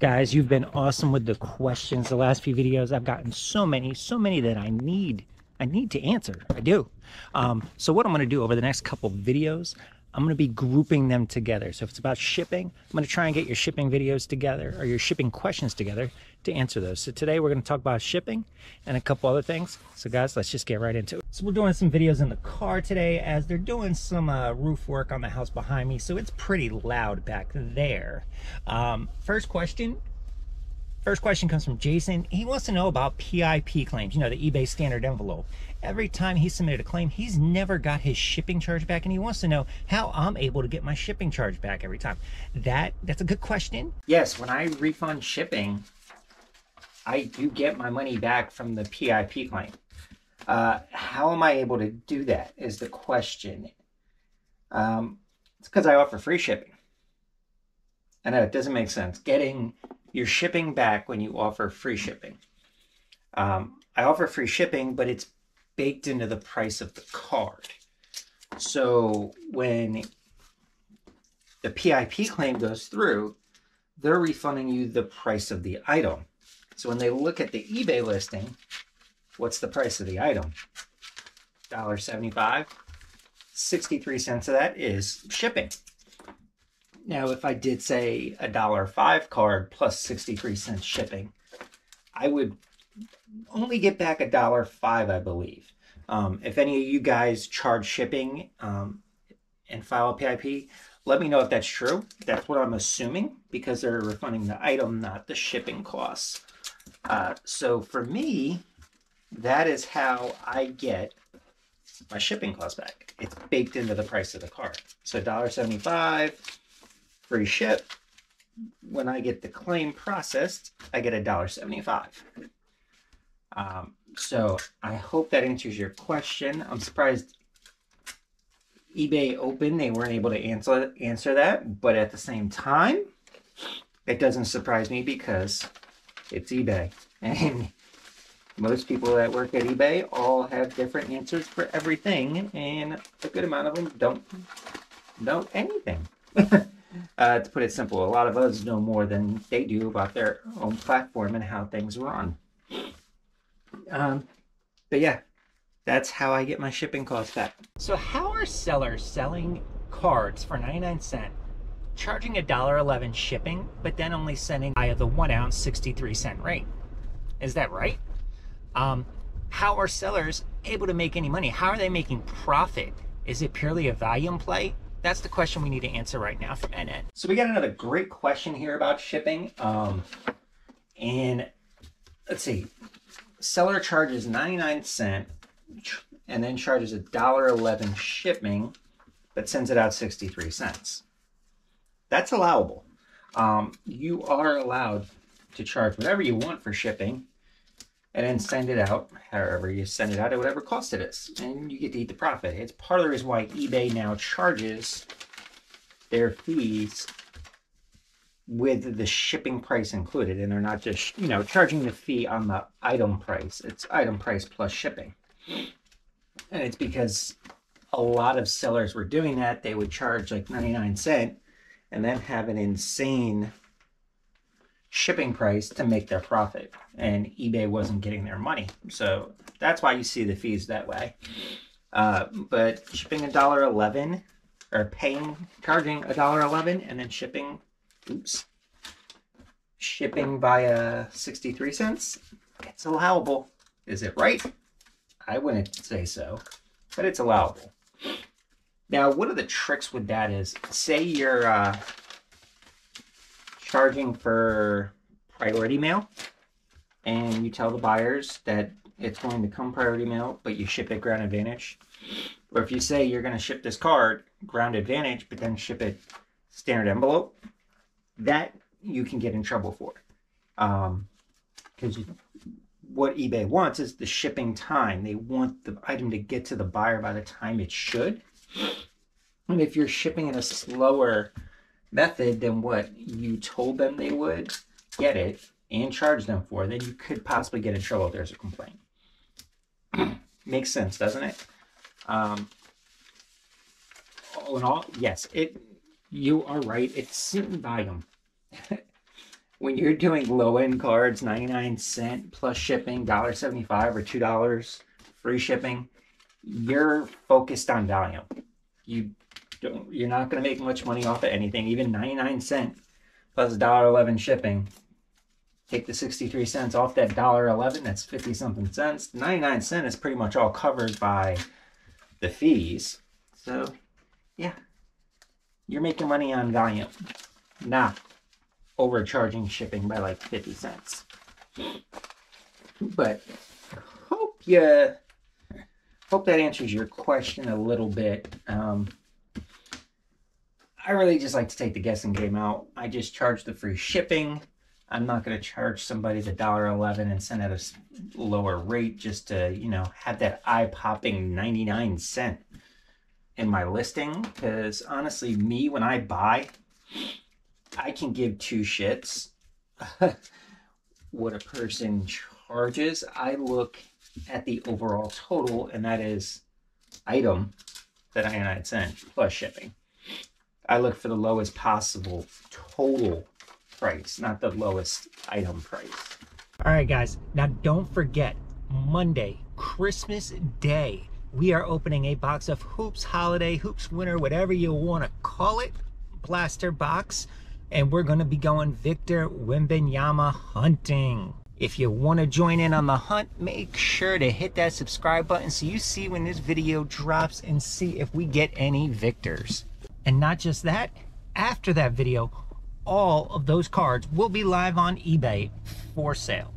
Guys, you've been awesome with the questions the last few videos. I've gotten so many, so many that I need, I need to answer. I do. Um, so what I'm going to do over the next couple videos, I'm going to be grouping them together. So if it's about shipping, I'm going to try and get your shipping videos together or your shipping questions together to answer those. So today we're going to talk about shipping and a couple other things. So guys, let's just get right into it. So we're doing some videos in the car today as they're doing some uh, roof work on the house behind me. So it's pretty loud back there. Um, first question, First question comes from Jason. He wants to know about PIP claims, you know, the eBay standard envelope. Every time he submitted a claim, he's never got his shipping charge back, and he wants to know how I'm able to get my shipping charge back every time. That That's a good question. Yes, when I refund shipping, I do get my money back from the PIP claim. Uh, how am I able to do that is the question. Um, it's because I offer free shipping. I know it doesn't make sense. Getting your shipping back when you offer free shipping. Um, I offer free shipping, but it's baked into the price of the card. So when the PIP claim goes through, they're refunding you the price of the item. So when they look at the eBay listing, what's the price of the item? $1.75. 63 cents of that is shipping. Now, if I did say a dollar five card plus 63 cents shipping, I would only get back a dollar five, I believe. Um, if any of you guys charge shipping um, and file a PIP, let me know if that's true. That's what I'm assuming because they're refunding the item, not the shipping costs. Uh, so for me, that is how I get my shipping cost back. It's baked into the price of the car. So $1.75 free ship. When I get the claim processed, I get a dollar seventy-five. Um, so I hope that answers your question. I'm surprised eBay Open they weren't able to answer answer that, but at the same time, it doesn't surprise me because it's eBay and most people that work at eBay all have different answers for everything, and a good amount of them don't know anything. Uh, to put it simple, a lot of us know more than they do about their own platform and how things run. Um, but yeah, that's how I get my shipping costs back. So how are sellers selling cards for 99 cents, charging a dollar 11 shipping, but then only sending via the one ounce 63 cent rate? Is that right? Um, how are sellers able to make any money? How are they making profit? Is it purely a volume play? That's the question we need to answer right now from NN. So we got another great question here about shipping. Um, and let's see, seller charges 99 cent and then charges a dollar 11 shipping, but sends it out 63 cents. That's allowable. Um, you are allowed to charge whatever you want for shipping and then send it out however you send it out at whatever cost it is. And you get to eat the profit. It's part of the reason why ebay now charges their fees with the shipping price included. And they're not just you know charging the fee on the item price. It's item price plus shipping. And it's because a lot of sellers were doing that. They would charge like 99 cent and then have an insane shipping price to make their profit. And ebay wasn't getting their money. So that's why you see the fees that way. Uh, but shipping a dollar 11 or paying charging a dollar 11 and then shipping oops shipping via 63 cents it's allowable. Is it right? I wouldn't say so but it's allowable now one of the tricks with that is say you're uh, charging for priority mail and you tell the buyers that it's going to come priority mail, but you ship it ground advantage. Or if you say you're going to ship this card ground advantage, but then ship it standard envelope, that you can get in trouble for. Because um, what eBay wants is the shipping time. They want the item to get to the buyer by the time it should. And if you're shipping in a slower method than what you told them they would get it and charge them for, then you could possibly get in trouble if there's a complaint. Makes sense, doesn't it? Um, all in all, yes, it. You are right. It's certain volume. when you're doing low end cards, 99 cent plus shipping, $1.75 or $2 free shipping, you're focused on volume. You don't, you're not going to make much money off of anything, even 99 cent plus $1.11 shipping. Take the 63 cents off that $1.11, that's 50 something cents. 99 cent is pretty much all covered by the fees. So, yeah, you're making money on volume, not overcharging shipping by like 50 cents. But hope you hope that answers your question a little bit. Um, I really just like to take the guessing game out. I just charge the free shipping. I'm not going to charge somebody the dollar eleven and send at a lower rate just to you know have that eye popping 99 cent in my listing because honestly me when I buy I can give two shits what a person charges. I look at the overall total, and that is item that I 99 cent plus shipping. I look for the lowest possible total price, not the lowest item price. All right, guys. Now don't forget Monday, Christmas Day. We are opening a box of Hoops Holiday, Hoops Winter, whatever you want to call it, blaster box. And we're going to be going Victor Wembanyama hunting. If you want to join in on the hunt, make sure to hit that subscribe button so you see when this video drops and see if we get any victors. And not just that, after that video, all of those cards will be live on eBay for sale.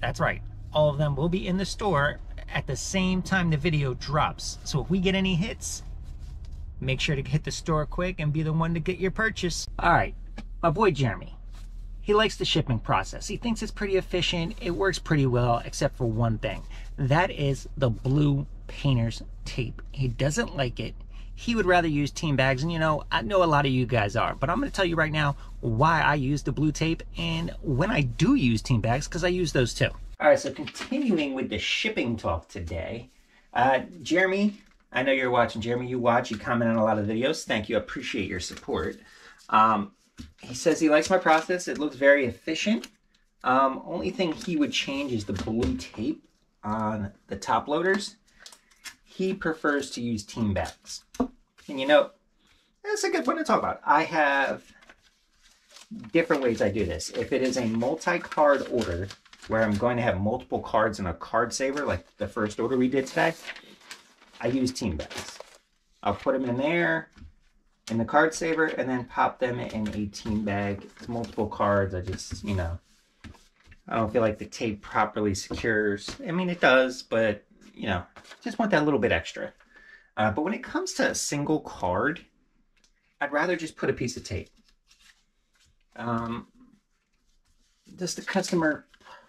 That's right, all of them will be in the store at the same time the video drops. So if we get any hits, make sure to hit the store quick and be the one to get your purchase. All right, my boy Jeremy. He likes the shipping process. He thinks it's pretty efficient. It works pretty well, except for one thing. That is the blue painter's tape. He doesn't like it. He would rather use team bags. And you know, I know a lot of you guys are, but I'm going to tell you right now why I use the blue tape and when I do use team bags, because I use those too. All right, so continuing with the shipping talk today. Uh, Jeremy, I know you're watching. Jeremy, you watch, you comment on a lot of videos. Thank you. I appreciate your support. Um, he says he likes my process. It looks very efficient. Um, only thing he would change is the blue tape on the top loaders. He prefers to use team bags. And you know, that's a good one to talk about. I have different ways I do this. If it is a multi-card order where I'm going to have multiple cards in a card saver, like the first order we did today, I use team bags. I'll put them in there, in the card saver and then pop them in a team bag. It's multiple cards. I just, you know, I don't feel like the tape properly secures. I mean, it does, but, you know, just want that little bit extra. Uh, but when it comes to a single card, I'd rather just put a piece of tape. Um, does the customer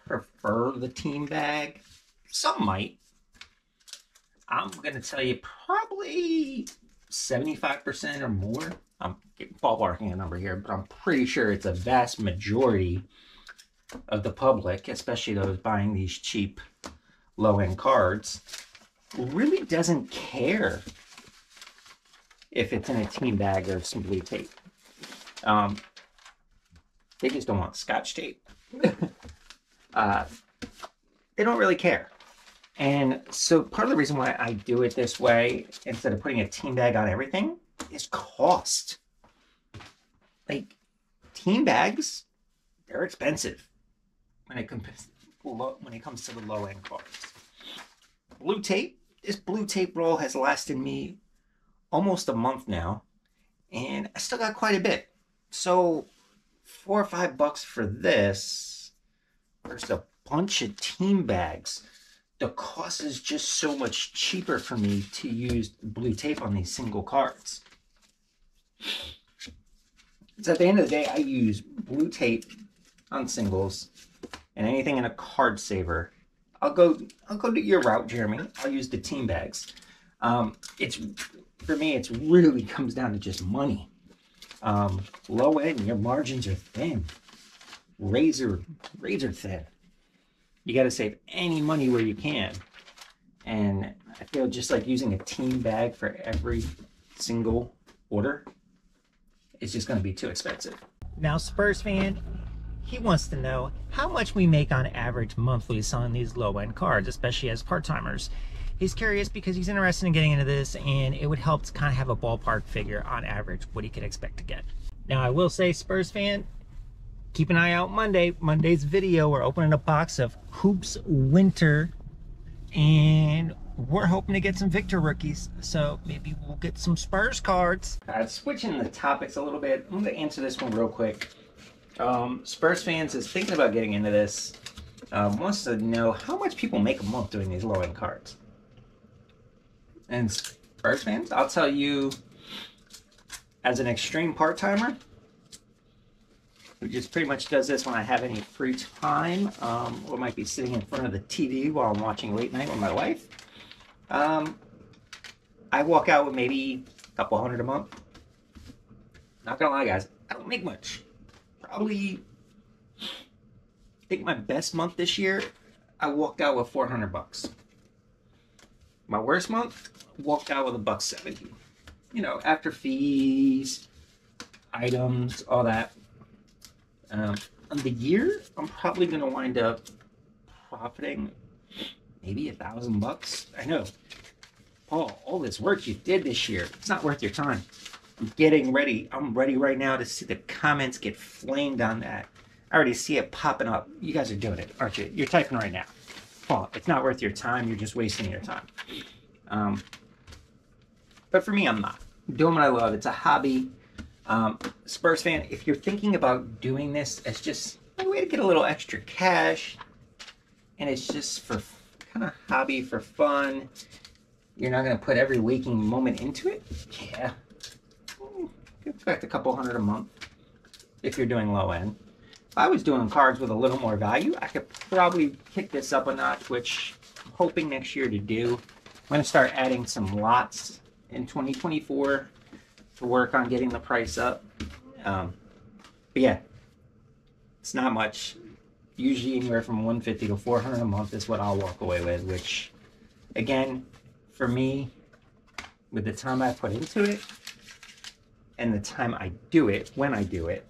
prefer the team bag? Some might. I'm going to tell you probably 75% or more. I'm ballparking a number here, but I'm pretty sure it's a vast majority of the public, especially those buying these cheap low-end cards, really doesn't care if it's in a team bag or some blue tape. Um, they just don't want scotch tape. uh, they don't really care. And so part of the reason why I do it this way, instead of putting a team bag on everything, is cost. Like, team bags, they're expensive when it comes when it comes to the low end cards. Blue tape, this blue tape roll has lasted me almost a month now, and I still got quite a bit. So four or five bucks for this versus a bunch of team bags the cost is just so much cheaper for me to use blue tape on these single cards. So at the end of the day, I use blue tape on singles and anything in a card saver. I'll go I'll go to your route, Jeremy. I'll use the team bags. Um, it's for me, it's really comes down to just money. Um, low end, your margins are thin. Razor, razor thin you got to save any money where you can. And I feel just like using a team bag for every single order is just going to be too expensive. Now, Spurs fan, he wants to know how much we make on average monthly selling these low-end cards, especially as part-timers. He's curious because he's interested in getting into this and it would help to kind of have a ballpark figure on average what he could expect to get. Now I will say Spurs fan, keep an eye out Monday. Monday's video, we're opening a box of Hoops Winter and we're hoping to get some Victor rookies. So maybe we'll get some Spurs cards. Right, switching the topics a little bit. I'm gonna answer this one real quick. Um, Spurs fans is thinking about getting into this. Um, wants to know how much people make a month doing these low end cards. And Spurs fans, I'll tell you, as an extreme part timer, who just pretty much does this when I have any free time, um, or might be sitting in front of the TV while I'm watching late night with my wife. Um, I walk out with maybe a couple hundred a month. Not gonna lie, guys, I don't make much. Probably, I think my best month this year, I walked out with 400 bucks. My worst month, walked out with a buck 70. You know, after fees, items, all that. Um, on the year, I'm probably going to wind up profiting maybe a thousand bucks. I know, Paul, all this work you did this year, it's not worth your time. I'm getting ready. I'm ready right now to see the comments get flamed on that. I already see it popping up. You guys are doing it, aren't you? You're typing right now. Paul, it's not worth your time. You're just wasting your time. Um, but for me, I'm not. I'm doing what I love. It's a hobby. Um, Spurs fan, if you're thinking about doing this as just a way to get a little extra cash, and it's just for kind of hobby for fun, you're not going to put every waking moment into it. Yeah, hmm, expect a couple hundred a month if you're doing low end. If I was doing cards with a little more value, I could probably kick this up a notch, which I'm hoping next year to do. I'm going to start adding some lots in 2024 to work on getting the price up. Um, but yeah, it's not much. Usually anywhere from 150 to 400 a month is what I'll walk away with, which again, for me, with the time I put into it and the time I do it, when I do it,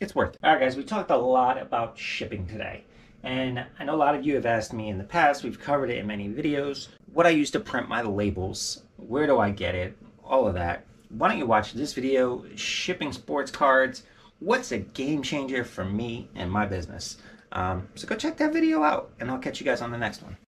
it's worth it. All right, guys, we talked a lot about shipping today. And I know a lot of you have asked me in the past, we've covered it in many videos, what I use to print my labels, where do I get it, all of that why don't you watch this video, shipping sports cards, what's a game changer for me and my business. Um, so go check that video out and I'll catch you guys on the next one.